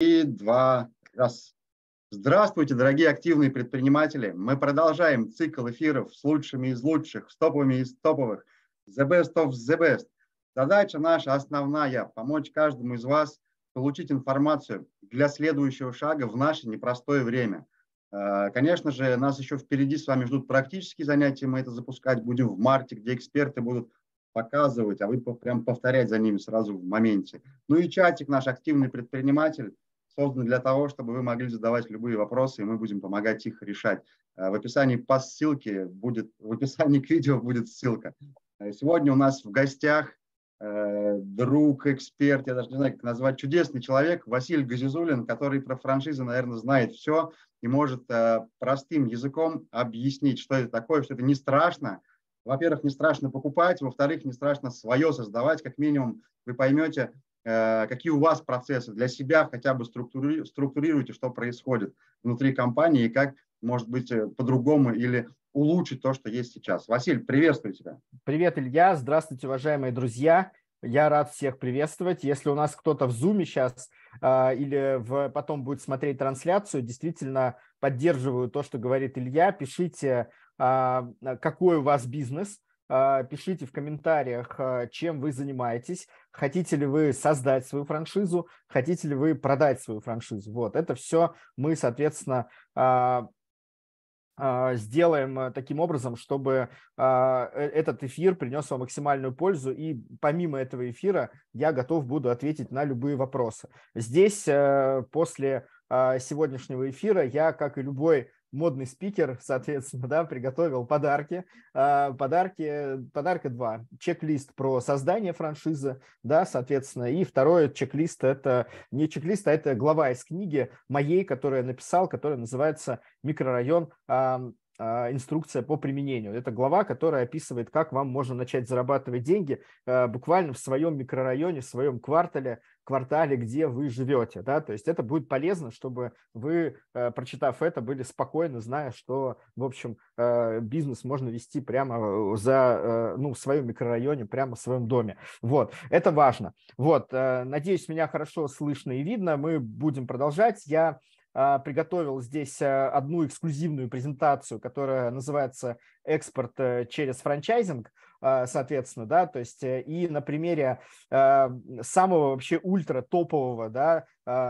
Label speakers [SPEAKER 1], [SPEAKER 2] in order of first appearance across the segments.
[SPEAKER 1] И два, раз. Здравствуйте, дорогие активные предприниматели. Мы продолжаем цикл эфиров с лучшими из лучших, с топовыми из топовых. The best of the best. Задача наша основная – помочь каждому из вас получить информацию для следующего шага в наше непростое время. Э, конечно же, нас еще впереди с вами ждут практические занятия, мы это запускать будем в марте, где эксперты будут показывать, а вы прям повторять за ними сразу в моменте. Ну и чатик наш активный предприниматель создан для того, чтобы вы могли задавать любые вопросы, и мы будем помогать их решать. Э, в описании по ссылке будет, в описании к видео будет ссылка. Э, сегодня у нас в гостях э, друг, эксперт, я даже не знаю, как назвать, чудесный человек Василий Газизулин, который про франшизы, наверное, знает все и может простым языком объяснить, что это такое, что это не страшно, во-первых, не страшно покупать, во-вторых, не страшно свое создавать, как минимум вы поймете, какие у вас процессы для себя хотя бы структури, структурируете, что происходит внутри компании и как, может быть, э, по-другому или улучшить то, что есть сейчас. Василий, приветствую тебя.
[SPEAKER 2] Привет, Илья. Здравствуйте, уважаемые друзья. Я рад всех приветствовать. Если у нас кто-то в Zoom сейчас э, или в, потом будет смотреть трансляцию, действительно поддерживаю то, что говорит Илья. Пишите а, какой у вас бизнес, пишите в комментариях, а, чем вы занимаетесь, хотите ли вы создать свою франшизу, хотите ли вы продать свою франшизу. Вот, это все мы, соответственно, сделаем таким образом, чтобы э, этот эфир принес вам максимальную пользу, и помимо этого эфира я готов буду ответить на любые вопросы. Здесь э, после сегодняшнего эфира я, как и любой модный спикер, соответственно, да, приготовил подарки. А, подарки, подарка два. Чек-лист про создание франшизы, да, соответственно, и второй чек-лист – это не чек-лист, а это глава из книги моей, которую я написал, которая называется «Микрорайон а, инструкция по применению. Это глава, которая описывает, как вам можно начать зарабатывать деньги а, буквально в своем микрорайоне, в своем квартале, квартале, где вы живете. Да? То есть это будет полезно, чтобы вы, а, прочитав это, были спокойны, зная, что, в общем, бизнес можно вести прямо за, ну, в своем микрорайоне, прямо в своем доме. Вот, это важно. Вот, надеюсь, меня хорошо слышно и видно. Мы будем продолжать. Я приготовил здесь одну эксклюзивную презентацию, которая называется «Экспорт э, через франчайзинг», соответственно, да, то есть э, и на примере самого вообще ультра топового, да,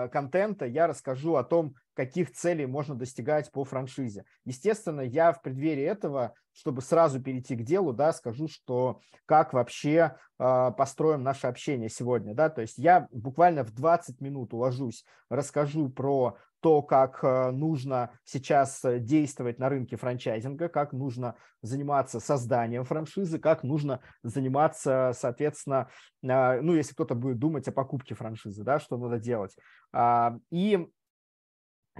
[SPEAKER 2] контента я расскажу о том, каких целей можно достигать по франшизе. Естественно, я в преддверии этого, чтобы сразу перейти к делу, да, скажу, что как вообще э, построим наше общение сегодня, да, то есть я буквально в 20 минут уложусь, расскажу про то, как э, нужно сейчас э, действовать на рынке франчайзинга, как нужно заниматься созданием франшизы, как нужно заниматься, соответственно, э, ну, если кто-то будет думать о покупке франшизы, да, что надо делать. А, и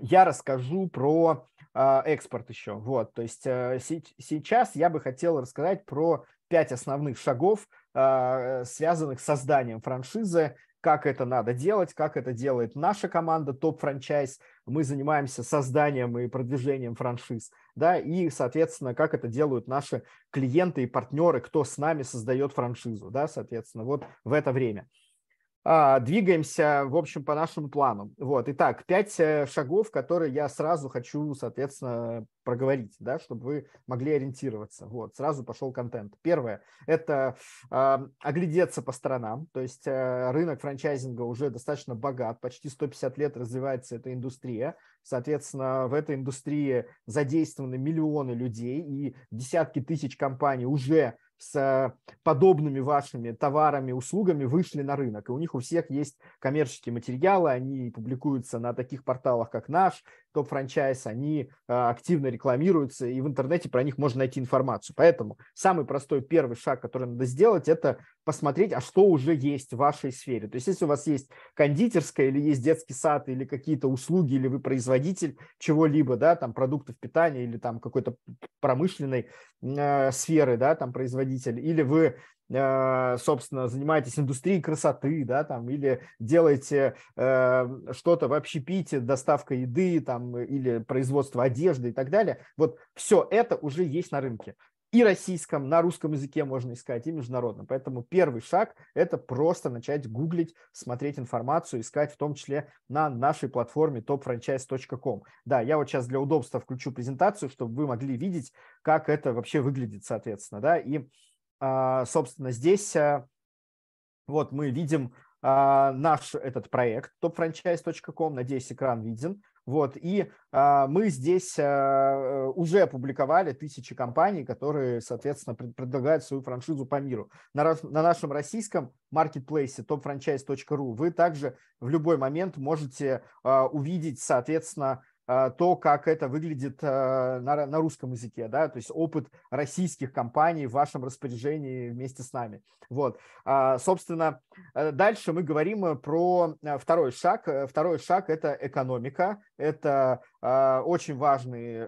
[SPEAKER 2] я расскажу про экспорт еще. Вот, то есть сейчас я бы хотел рассказать про пять основных шагов, связанных с созданием франшизы как это надо делать, как это делает наша команда Топ Франчайз. Мы занимаемся созданием и продвижением франшиз, да, и, соответственно, как это делают наши клиенты и партнеры, кто с нами создает франшизу, да, соответственно, вот в это время. А, двигаемся, в общем, по нашему плану. Вот, итак, пять э, шагов, которые я сразу хочу, соответственно, проговорить, да, чтобы вы могли ориентироваться. Вот, сразу пошел контент. Первое – это э, оглядеться по сторонам, то есть э, рынок франчайзинга уже достаточно богат, почти 150 лет развивается эта индустрия, соответственно, в этой индустрии задействованы миллионы людей и десятки тысяч компаний уже с подобными вашими товарами, услугами вышли на рынок. И у них у всех есть коммерческие материалы, они публикуются на таких порталах, как наш, топ-франчайз, они а, активно рекламируются, и в интернете про них можно найти информацию. Поэтому самый простой первый шаг, который надо сделать, это посмотреть, а что уже есть в вашей сфере. То есть если у вас есть кондитерская или есть детский сад или какие-то услуги, или вы производитель чего-либо, да, там продуктов питания или там какой-то промышленной э, сферы, да, там производитель, или вы э, собственно, занимаетесь индустрией красоты, да, там, или делаете э, что-то в общепите, доставка еды, там, или производство одежды и так далее, вот все это уже есть на рынке и российском, на русском языке можно искать, и международном. Поэтому первый шаг – это просто начать гуглить, смотреть информацию, искать в том числе на нашей платформе topfranchise.com. Да, я вот сейчас для удобства включу презентацию, чтобы вы могли видеть, как это вообще выглядит, соответственно. Да? И, собственно, здесь а, вот мы видим а, наш этот проект topfranchise.com, надеюсь, экран виден. Вот, и а, мы здесь а, уже опубликовали тысячи компаний, которые, соответственно, пред, предлагают свою франшизу по миру. На, на нашем российском маркетплейсе topfranchise.ru вы также в любой момент можете а, увидеть, соответственно, а, то, как это выглядит а, на, русском языке, да, то есть опыт российских компаний в вашем распоряжении вместе с нами. Вот, а, собственно, э, дальше мы говорим про э, второй шаг. Э, второй шаг – это экономика, это очень важный,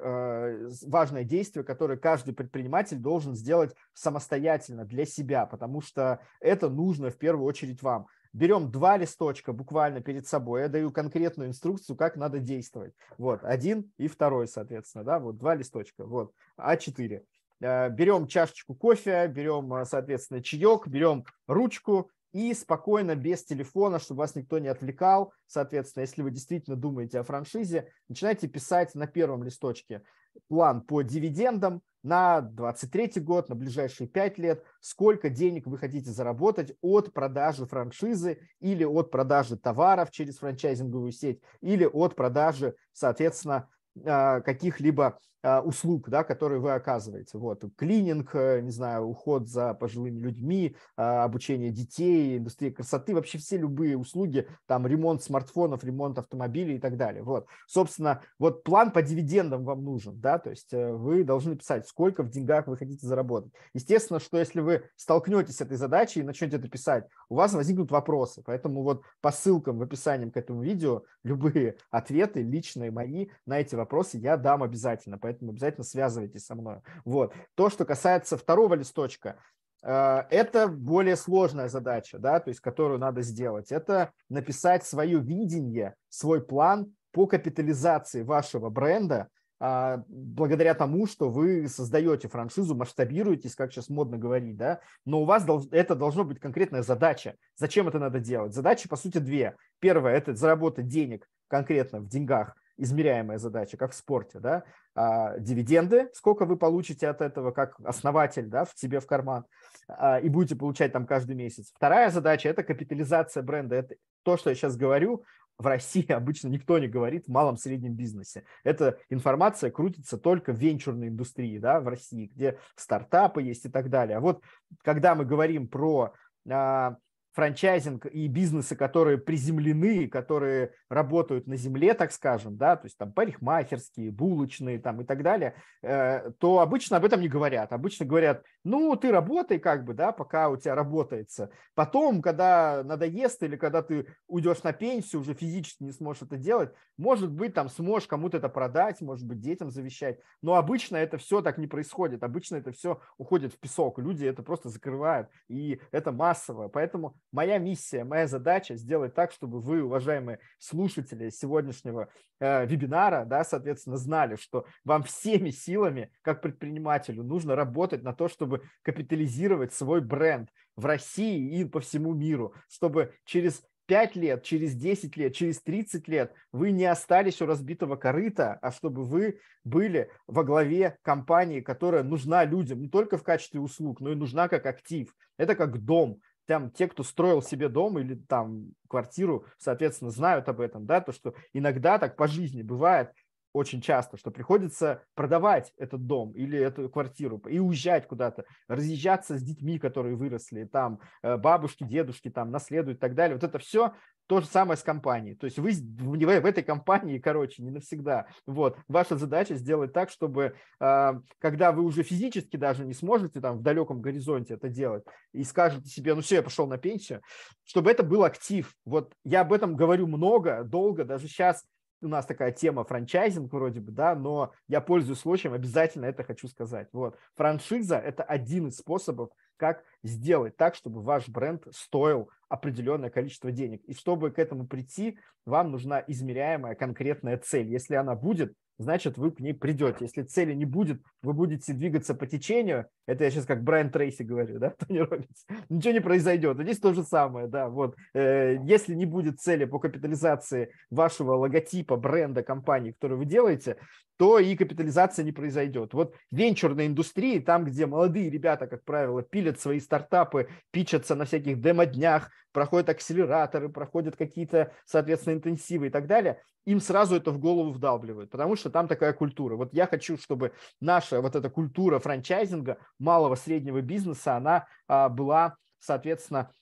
[SPEAKER 2] важное действие, которое каждый предприниматель должен сделать самостоятельно для себя, потому что это нужно в первую очередь вам берем два листочка буквально перед собой, я даю конкретную инструкцию, как надо действовать. Вот, один и второй, соответственно, да, вот два листочка, вот, А4. Э, берем чашечку кофе, берем, э, соответственно, чаек, берем ручку и спокойно, без телефона, чтобы вас никто не отвлекал, соответственно, если вы действительно думаете о франшизе, начинайте писать на первом листочке план по дивидендам, на 23 год, на ближайшие 5 лет, сколько денег вы хотите заработать от продажи франшизы или от продажи товаров через франчайзинговую сеть или от продажи, соответственно, а, каких-либо услуг, да, которые вы оказываете. Вот, клининг, э, не знаю, уход за пожилыми людьми, а, обучение детей, индустрия красоты, вообще все любые услуги, там ремонт смартфонов, ремонт автомобилей и так далее. Вот, собственно, вот план по дивидендам вам нужен, да, то есть э, вы должны писать, сколько в деньгах вы хотите заработать. Естественно, что если вы столкнетесь с этой задачей и начнете это писать, у вас возникнут вопросы, поэтому вот по ссылкам в описании к этому видео любые ответы, личные мои на эти вопросы я дам обязательно, поэтому обязательно связывайтесь со мной. Вот. То, что касается второго листочка, э, это более сложная задача, да, то есть, которую надо сделать. Это написать свое видение, свой план по капитализации вашего бренда, а, благодаря тому, что вы создаете франшизу, масштабируетесь, как сейчас модно говорить, да, но у вас это должно быть конкретная задача. Зачем это надо делать? Задачи, по сути, две. Первое – это заработать денег конкретно в деньгах измеряемая задача, как в спорте, да, а, дивиденды, сколько вы получите от этого как основатель, да, в себе в карман, а, и будете получать там каждый месяц. Вторая задача – это капитализация бренда. Это то, что я сейчас говорю, в России обычно никто не говорит в малом-среднем бизнесе. Эта информация крутится только в венчурной индустрии, да, в России, где стартапы есть и так далее. А вот когда мы говорим про а, франчайзинг и бизнесы, которые приземлены, которые работают на земле, так скажем, да, то есть там парикмахерские, булочные там и так далее, э, то обычно об этом не говорят. Обычно говорят, ну, ты работай как бы, да, пока у тебя работается. Потом, когда надоест или когда ты уйдешь на пенсию, уже физически не сможешь это делать, может быть, там сможешь кому-то это продать, может быть, детям завещать. Но обычно это все так не происходит. Обычно это все уходит в песок. Люди это просто закрывают. И это массово. Поэтому моя миссия, моя задача сделать так, чтобы вы, уважаемые слушатели сегодняшнего э, вебинара, да, соответственно, знали, что вам всеми силами, как предпринимателю, нужно работать на то, чтобы капитализировать свой бренд в России и по всему миру, чтобы через 5 лет, через 10 лет, через 30 лет вы не остались у разбитого корыта, а чтобы вы были во главе компании, которая нужна людям не только в качестве услуг, но и нужна как актив. Это как дом там те, кто строил себе дом или там квартиру, соответственно, знают об этом, да, то, что иногда так по жизни бывает, очень часто, что приходится продавать этот дом или эту квартиру и уезжать куда-то, разъезжаться с детьми, которые выросли, там э, бабушки, дедушки там наследуют и так далее. Вот это все то же самое с компанией. То есть вы в, этой компании, короче, не навсегда. Вот. Ваша задача сделать так, чтобы э, когда вы уже физически даже не сможете там в далеком горизонте это делать и скажете себе, ну все, я пошел на пенсию, чтобы это был актив. Вот я об этом говорю много, долго, даже сейчас у нас такая тема франчайзинг вроде бы, да, но я пользуюсь случаем, обязательно это хочу сказать. Вот. Франшиза – это один из способов, как сделать так, чтобы ваш бренд стоил определенное количество денег. И чтобы к этому прийти, вам нужна измеряемая конкретная цель. Если она будет, значит, вы к ней придете. Если цели не будет, вы будете двигаться по течению. Это я сейчас как Брайан Трейси говорю, да, Тони Робинс. Ничего не произойдет. Здесь то же самое, да, вот. Э, если не будет цели по капитализации вашего логотипа, бренда, компании, которую вы делаете, то и капитализация не произойдет. Вот венчурной индустрии, там, где молодые ребята, как правило, пилят свои стартапы, пичатся на всяких демо-днях, проходят акселераторы, проходят какие-то, соответственно, интенсивы и так далее, им сразу это в голову вдалбливают, потому что там такая культура. Вот я хочу, чтобы наша вот эта культура франчайзинга малого среднего бизнеса, она а, была, соответственно,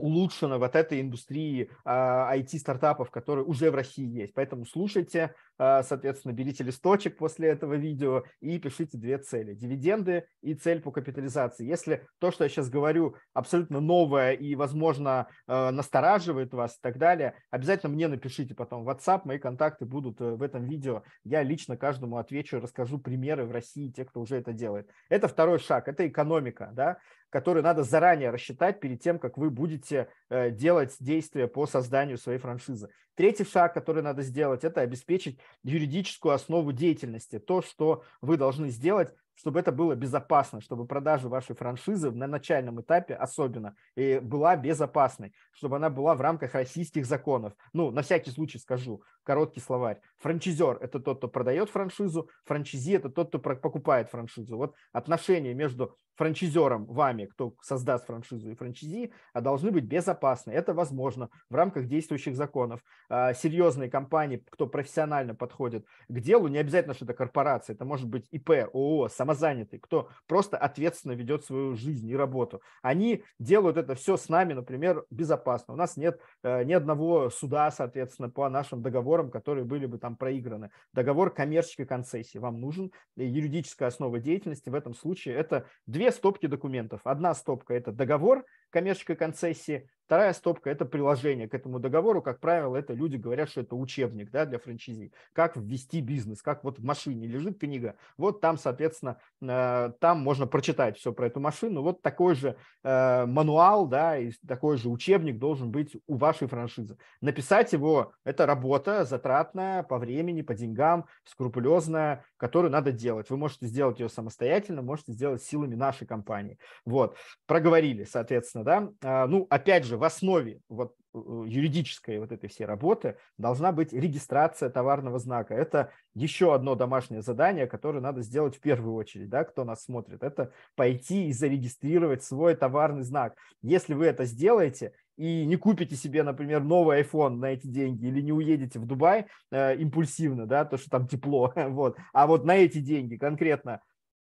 [SPEAKER 2] улучшена вот этой индустрии а, IT-стартапов, которые уже в России есть. Поэтому слушайте, а, соответственно, берите листочек после этого видео и пишите две цели. Дивиденды и цель по капитализации. Если то, что я сейчас говорю, абсолютно новое и, возможно, а, настораживает вас и так далее, обязательно мне напишите потом в WhatsApp, мои контакты будут э, в этом видео. Я лично каждому отвечу, расскажу примеры в России, те, кто уже это делает. Это второй шаг, это экономика, да, который надо заранее рассчитать перед тем, как вы будете э, делать действия по созданию своей франшизы. Третий шаг, который надо сделать, это обеспечить юридическую основу деятельности. То, что вы должны сделать, чтобы это было безопасно, чтобы продажа вашей франшизы на начальном этапе особенно и была безопасной, чтобы она была в рамках российских законов. Ну, на всякий случай скажу, короткий словарь. Франчизер – это тот, кто продает франшизу, франчизи – это тот, кто покупает франшизу. Вот отношения между франчизером, вами, кто создаст франшизу и франчизи, а должны быть безопасны. Это возможно в рамках действующих законов. А, серьезные компании, кто профессионально подходит к делу, не обязательно, что это корпорация, это может быть ИП, ООО, самозанятый, кто просто ответственно ведет свою жизнь и работу. Они делают это все с нами, например, безопасно. У нас нет э, ни одного суда, соответственно, по нашим договорам, которые были бы там проиграны. Договор коммерческой концессии вам нужен, юридическая основа деятельности в этом случае это две стопки документов. Одна стопка – это договор коммерческой концессии, Вторая стопка – это приложение к этому договору. Как правило, это люди говорят, что это учебник да, для франчайзи. Как ввести бизнес, как вот в машине лежит книга. Вот там, соответственно, э, там можно прочитать все про эту машину. Вот такой же э, мануал, да, и такой же учебник должен быть у вашей франшизы. Написать его – это работа затратная по времени, по деньгам, скрупулезная, которую надо делать. Вы можете сделать ее самостоятельно, можете сделать силами нашей компании. Вот, проговорили, соответственно, да. А, ну, опять же, в основе вот э, юридической вот этой всей работы должна быть регистрация товарного знака. Это еще одно домашнее задание, которое надо сделать в первую очередь, да, кто нас смотрит. Это пойти и зарегистрировать свой товарный знак. Если вы это сделаете, и не купите себе, например, новый iPhone на эти деньги или не уедете в Дубай э, импульсивно, да, то, что там тепло, вот, а вот на эти деньги конкретно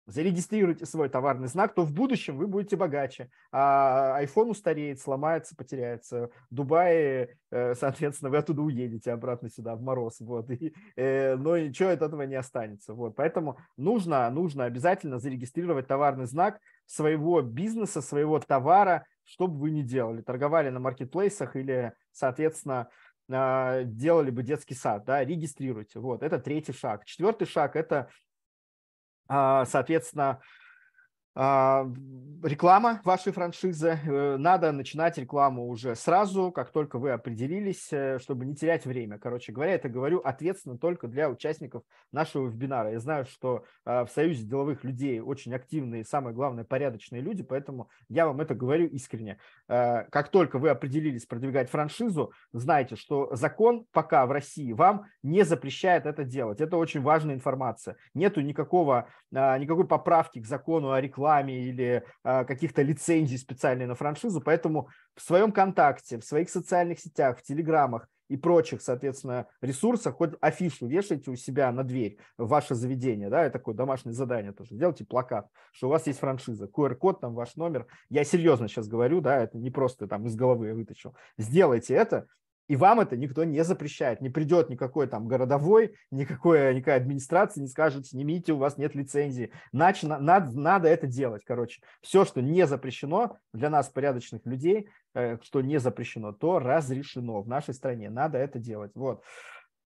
[SPEAKER 2] зарегистрируйте свой товарный знак, то в будущем вы будете богаче. А iPhone устареет, сломается, потеряется. В э, соответственно, вы оттуда уедете обратно сюда, в мороз. Вот, и, э, но ничего от этого не останется. Вот, поэтому нужно, нужно обязательно зарегистрировать товарный знак своего бизнеса, своего товара, что бы вы ни делали. Торговали на маркетплейсах или, соответственно, а, делали бы детский сад, да, регистрируйте. Вот, это третий шаг. Четвертый шаг – это соответственно, а, реклама вашей франшизы. Э, надо начинать рекламу уже сразу, как только вы определились, э, чтобы не терять время. Короче говоря, это говорю ответственно только для участников нашего вебинара. Я знаю, что а, в Союзе деловых людей очень активные самое главное, порядочные люди, поэтому я вам это говорю искренне. Э, как только вы определились продвигать франшизу, знайте, что закон пока в России вам не запрещает это делать. Это очень важная информация. Нету никакого, никакой поправки к закону о рекламе рекламе или а, каких-то лицензий специальной на франшизу, поэтому в своем контакте, в своих социальных сетях, в телеграмах и прочих, соответственно, ресурсах, хоть афишу вешайте у себя на дверь в ваше заведение, да, это такое домашнее задание тоже, сделайте плакат, что у вас есть франшиза, QR-код, там ваш номер, я серьезно сейчас говорю, да, это не просто там из головы я вытащил, сделайте это, и вам это никто не запрещает. Не придет никакой там городовой, никакой, никакая администрация не скажет, снимите, у вас нет лицензии. Значит, надо, надо это делать, короче. Все, что не запрещено для нас, порядочных людей, э, что не запрещено, то разрешено в нашей стране. Надо это делать. Вот.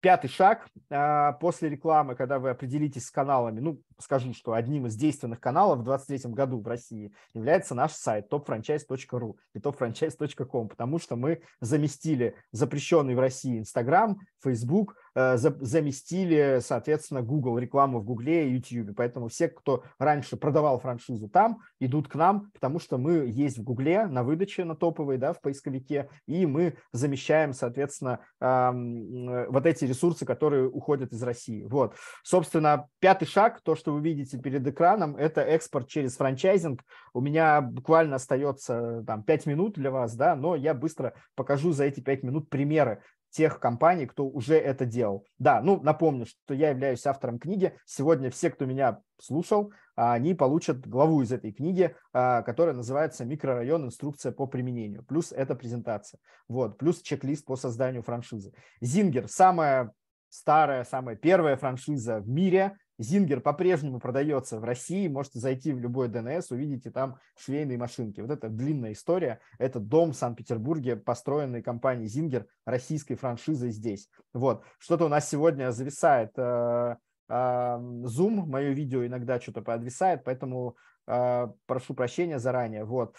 [SPEAKER 2] Пятый шаг а, после рекламы, когда вы определитесь с каналами, ну, скажу, что одним из действенных каналов в 2023 году в России является наш сайт topfranchise.ru и topfranchise.com, потому что мы заместили запрещенный в России Instagram, Facebook, заместили, соответственно, Google, рекламу в Гугле и YouTube. Поэтому все, кто раньше продавал франшизу там, идут к нам, потому что мы есть в Гугле на выдаче, на топовой, да, в поисковике, и мы замещаем, соответственно, вот эти ресурсы, которые уходят из России. Вот. Собственно, пятый шаг, то, что вы видите перед экраном, это экспорт через франчайзинг. У меня буквально остается там 5 минут для вас, да, но я быстро покажу за эти 5 минут примеры тех компаний, кто уже это делал. Да, ну, напомню, что я являюсь автором книги. Сегодня все, кто меня слушал, они получат главу из этой книги, а, которая называется «Микрорайон. Инструкция по применению». Плюс эта презентация. Вот. Плюс чек-лист по созданию франшизы. Зингер – самая старая, самая первая франшиза в мире. Зингер по-прежнему продается в России. Можете зайти в любой ДНС, увидите там швейные машинки. Вот это длинная история. Это дом в Санкт-Петербурге, построенный компанией Зингер, российской франшизой здесь. Вот. Что-то у нас сегодня зависает э, э, Zoom, мое видео иногда что-то подвисает, поэтому э, прошу прощения заранее. Вот.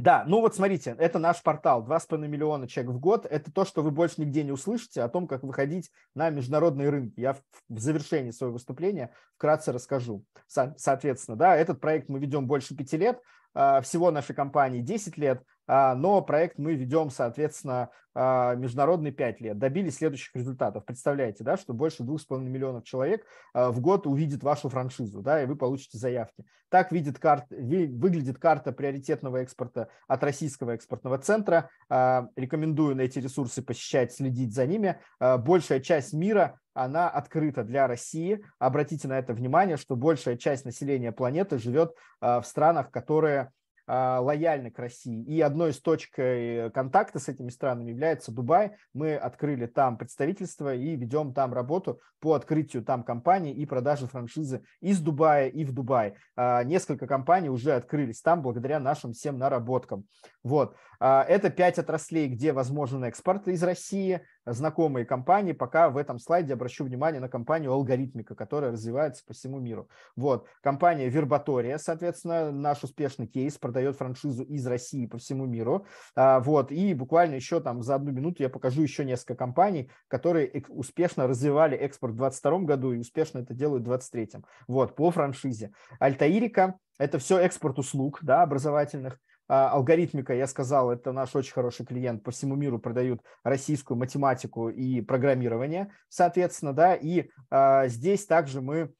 [SPEAKER 2] Да, ну вот смотрите, это наш портал, 2,5 миллиона человек в год. Это то, что вы больше нигде не услышите о том, как выходить на международные рынки. Я в, в завершении своего выступления вкратце расскажу. Со, соответственно, да, этот проект мы ведем больше пяти лет. А, всего нашей компании 10 лет, но проект мы ведем, соответственно, а, международный 5 лет. Добились следующих результатов. Представляете, да, что больше 2,5 миллионов человек в год увидит вашу франшизу, да, и вы получите заявки. Так видит карт, выглядит карта приоритетного экспорта от Российского экспортного центра. Рекомендую на эти ресурсы посещать, следить за ними. Большая часть мира она открыта для России. Обратите на это внимание, что большая часть населения планеты живет в странах, которые а, лояльны к России. И одной из точек э, контакта с этими странами является Дубай. Мы открыли там представительство и ведем там работу по открытию там компаний и продаже франшизы из Дубая и в Дубай. А, несколько компаний уже открылись там благодаря нашим всем наработкам. Вот. А, это пять отраслей, где возможен экспорт из России знакомые компании. Пока в этом слайде обращу внимание на компанию Алгоритмика, которая развивается по всему миру. Вот. Компания Вербатория, соответственно, наш успешный кейс, продает франшизу из России по всему миру. А, вот. И буквально еще там за одну минуту я покажу еще несколько компаний, которые успешно развивали экспорт в 2022 году и успешно это делают в 2023. Вот, по франшизе. Альтаирика – это все экспорт услуг да, образовательных. А, алгоритмика, я сказал, это наш очень хороший клиент, по всему миру продают российскую математику и программирование, соответственно, да, и а, здесь также мы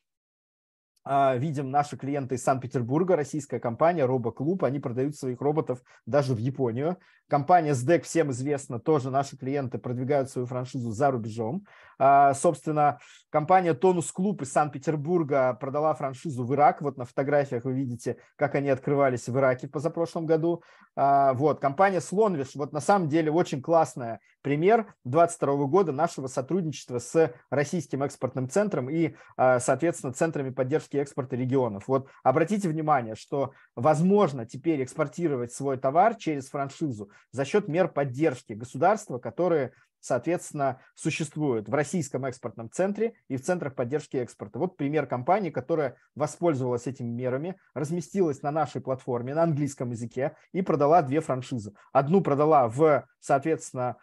[SPEAKER 2] а, видим наши клиенты из Санкт-Петербурга, российская компания RoboClub, они продают своих роботов даже в Японию. Компания SDEC, всем известно, тоже наши клиенты продвигают свою франшизу за рубежом. А, собственно, компания Тонус Клуб из Санкт-Петербурга продала франшизу в Ирак. Вот на фотографиях вы видите, как они открывались в Ираке в позапрошлом году. А, вот, компания Слонвиш, вот на самом деле очень классная пример 2022 года нашего сотрудничества с Российским экспортным центром и, а, соответственно, центрами поддержки экспорта регионов. Вот обратите внимание, что возможно теперь экспортировать свой товар через франшизу за счет мер поддержки государства, которые соответственно, существуют в Российском экспортном центре и в центрах поддержки экспорта. Вот пример компании, которая воспользовалась этими мерами, разместилась на нашей платформе на английском языке и продала две франшизы. Одну продала в, соответственно,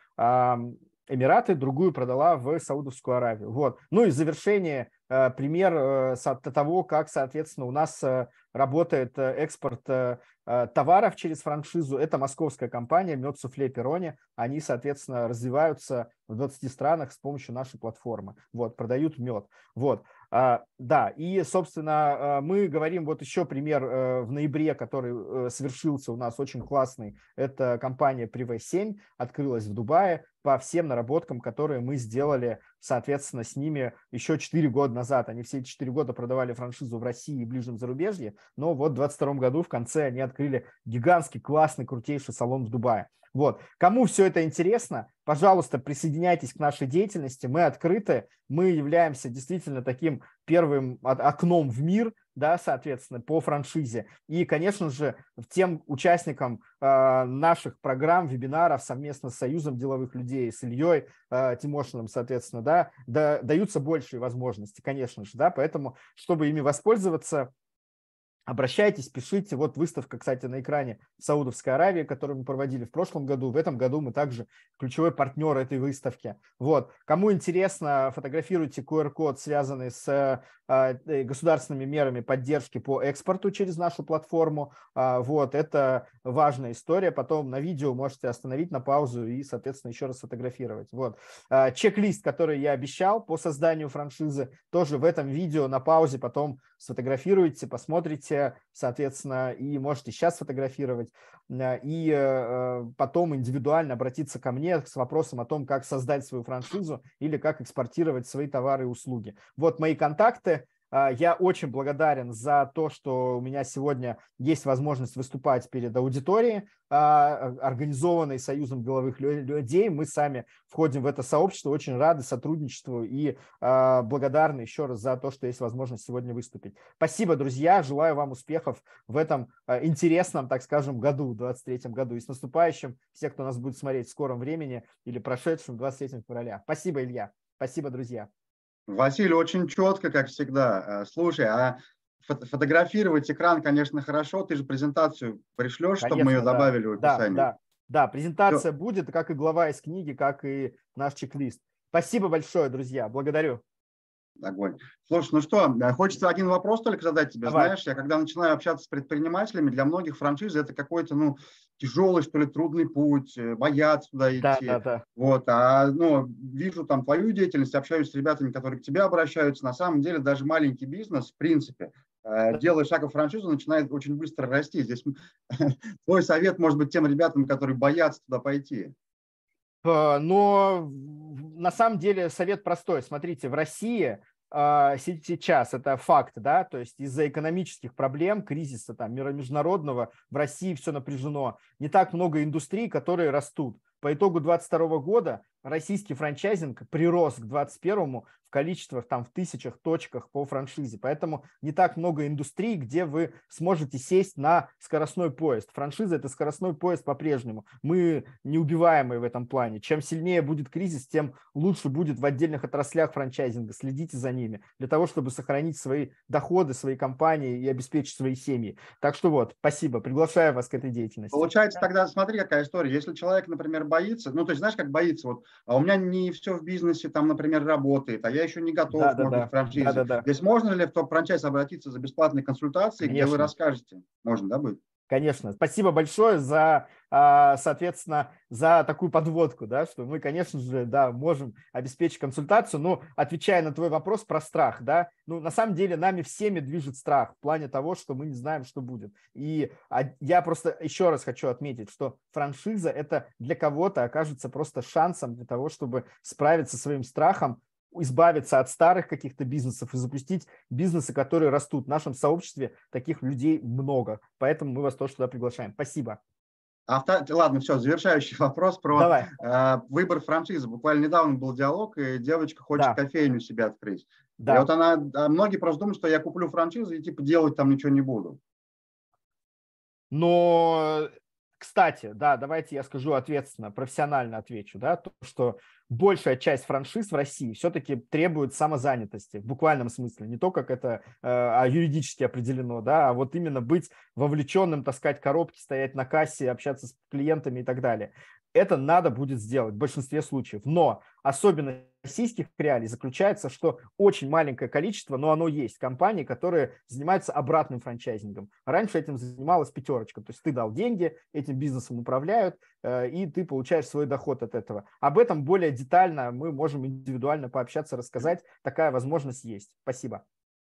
[SPEAKER 2] Эмираты, другую продала в Саудовскую Аравию. Вот. Ну и завершение, э, пример э, того, как, соответственно, у нас э, работает экспорт товаров через франшизу. Это московская компания Мед Суфле Перони. Они, соответственно, развиваются в 20 странах с помощью нашей платформы. Вот, продают мед. Вот. А, да, и, собственно, мы говорим, вот еще пример в ноябре, который совершился у нас очень классный. Это компания Privé 7, открылась в Дубае по всем наработкам, которые мы сделали, соответственно, с ними еще 4 года назад. Они все эти 4 года продавали франшизу в России и ближнем зарубежье, но вот в 2022 году в конце они открыли гигантский, классный, крутейший салон в Дубае. Вот. Кому все это интересно, пожалуйста, присоединяйтесь к нашей деятельности. Мы открыты, мы являемся действительно таким первым окном в мир, да, соответственно, по франшизе. И, конечно же, тем участникам э, наших программ, вебинаров совместно с Союзом деловых людей, с Ильей э, Тимошиным, соответственно, да, да, даются большие возможности, конечно же, да, поэтому, чтобы ими воспользоваться, Обращайтесь, пишите. Вот выставка, кстати, на экране в Саудовской Аравии, которую мы проводили в прошлом году. В этом году мы также ключевой партнер этой выставки. Вот. Кому интересно, фотографируйте QR-код, связанный с э, государственными мерами поддержки по экспорту через нашу платформу. Э, вот. Это важная история. Потом на видео можете остановить на паузу и, соответственно, еще раз фотографировать. Вот. Э, чек-лист, который я обещал по созданию франшизы, тоже в этом видео на паузе потом сфотографируйте, посмотрите, соответственно, и можете сейчас фотографировать, э, и э, потом индивидуально обратиться ко мне с вопросом о том, как создать свою франшизу или как экспортировать свои товары и услуги. Вот мои контакты. А, я очень благодарен за то, что у меня сегодня есть возможность выступать перед аудиторией, а, организованной Союзом деловых людей. Мы сами входим в это сообщество, очень рады сотрудничеству и а, благодарны еще раз за то, что есть возможность сегодня выступить. Спасибо, друзья. Желаю вам успехов в этом интересном, так скажем, году, 23 году. И с наступающим, все, кто нас будет смотреть в скором времени или прошедшем 23 февраля. Спасибо, Илья. Спасибо, друзья.
[SPEAKER 1] Василий, очень четко, как всегда. Э, слушай, а фотографировать экран, конечно, хорошо. Ты же презентацию пришлешь, конечно, чтобы мы ее да. добавили в описание.
[SPEAKER 2] Да, да, да. презентация Все. будет, как и глава из книги, как и наш чек-лист. Спасибо большое, друзья. Благодарю.
[SPEAKER 1] Огонь. Слушай, ну что, э, хочется один вопрос только задать тебе. Давай. Знаешь, я когда начинаю общаться с предпринимателями, для многих франшизы это какой-то, ну, тяжелый, что ли, трудный путь, э, боятся туда идти. Да, да, да. Вот, а, ну, вижу там твою деятельность, общаюсь с ребятами, которые к тебе обращаются. На самом деле даже маленький бизнес, в принципе, э, делая шаг в франшизу, начинает очень быстро расти. Здесь твой совет может быть тем ребятам, которые боятся туда пойти.
[SPEAKER 2] Но на самом деле совет простой. Смотрите, в России а, сейчас это факт, да, то есть из-за экономических проблем, кризиса там международного в России все напряжено. Не так много индустрий, которые растут. По итогу 2022 года российский франчайзинг прирос к 2021 в количествах, там, в тысячах точках по франшизе. Поэтому не так много индустрий, где вы сможете сесть на скоростной поезд. Франшиза – это скоростной поезд по-прежнему. Мы неубиваемые в этом плане. Чем сильнее будет кризис, тем лучше будет в отдельных отраслях франчайзинга. Следите за ними для того, чтобы сохранить свои доходы, свои компании и обеспечить свои семьи. Так что вот, спасибо. Приглашаю вас к этой деятельности.
[SPEAKER 1] Получается тогда, смотри, какая история. Если человек, например, боится, ну, то есть, знаешь, как боится, вот, а у меня не все в бизнесе там, например, работает, а я еще не готов, да, может да, быть, франшизе. Да, да, да. Здесь можно ли в топ-франчайз обратиться за бесплатной консультацией, Конечно. где вы расскажете? Можно, да, будет?
[SPEAKER 2] Конечно. Спасибо большое за, а, соответственно, за такую подводку, да, что мы, конечно же, да, можем обеспечить консультацию, но отвечая на твой вопрос про страх, да, ну, на самом деле нами всеми движет страх в плане того, что мы не знаем, что будет. И я просто еще раз хочу отметить, что франшиза это для кого-то окажется просто шансом для того, чтобы справиться со своим страхом, избавиться от старых каких-то бизнесов и запустить бизнесы, которые растут. В нашем сообществе таких людей много, поэтому мы вас тоже туда приглашаем. Спасибо.
[SPEAKER 1] А, ладно, все, завершающий вопрос про Давай. Э, выбор франшизы. Буквально недавно был диалог, и девочка хочет да. кофейню себе открыть. Да. И вот она, а многие просто думают, что я куплю франшизу и типа делать там ничего не буду.
[SPEAKER 2] Но кстати, да, давайте я скажу ответственно, профессионально отвечу, да, то, что большая часть франшиз в России все-таки требует самозанятости в буквальном смысле, не то, как это э, а юридически определено, да, а вот именно быть вовлеченным, таскать коробки, стоять на кассе, общаться с клиентами и так далее это надо будет сделать в большинстве случаев. Но особенность российских реалий заключается, что очень маленькое количество, но оно есть, компаний, которые занимаются обратным франчайзингом. Раньше этим занималась пятерочка, то есть ты дал деньги, этим бизнесом управляют, э, и ты получаешь свой доход от этого. Об этом более детально мы можем индивидуально пообщаться, рассказать. Такая возможность есть. Спасибо.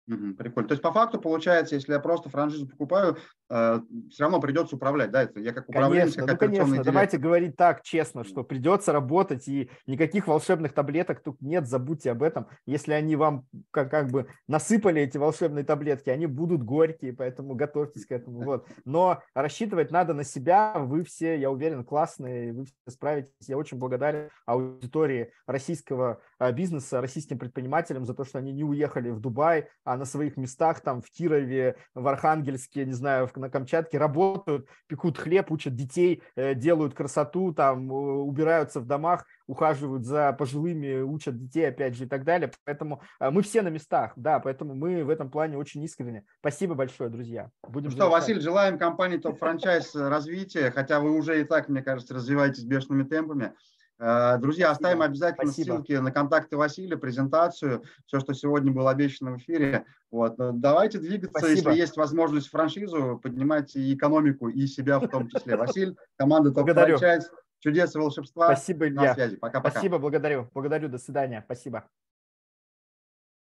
[SPEAKER 1] Прикольно. То есть по факту получается, если я просто франшизу покупаю, все равно придется управлять, да? Это я как управленец,
[SPEAKER 2] конечно, как ну, конечно. Директор. Давайте говорить так честно, что придется работать и никаких волшебных таблеток тут нет, забудьте об этом. Если они вам как, как бы насыпали эти волшебные таблетки, они будут горькие, поэтому готовьтесь к этому. Вот. Но рассчитывать надо на себя. Вы все, я уверен, классные, вы все справитесь. Я очень благодарен аудитории российского э, бизнеса, российским предпринимателям за то, что они не уехали в Дубай, а на своих местах, там в Кирове, в Архангельске, не знаю, в на Камчатке работают, пекут хлеб, учат детей, э, делают красоту, там, убираются в домах, ухаживают за пожилыми, учат детей, опять же, и так далее. Поэтому мы все на местах, да, поэтому мы в этом плане очень искренне. Спасибо большое, друзья.
[SPEAKER 1] Будем ну что, Василий, желаем компании Топ Франчайз развития, хотя вы уже и так, мне кажется, развиваетесь бешеными темпами. Э, друзья, оставим обязательно Спасибо. ссылки на контакты Василия, презентацию, все, что сегодня было обещано в эфире. Вот. Давайте двигаться, Спасибо. если есть возможность франшизу, поднимать и экономику, и себя в том числе. Василий, команда Топ Франчайз, чудес и волшебства.
[SPEAKER 2] Спасибо, Илья. На связи. Пока-пока. Спасибо, благодарю. Благодарю, до свидания. Спасибо.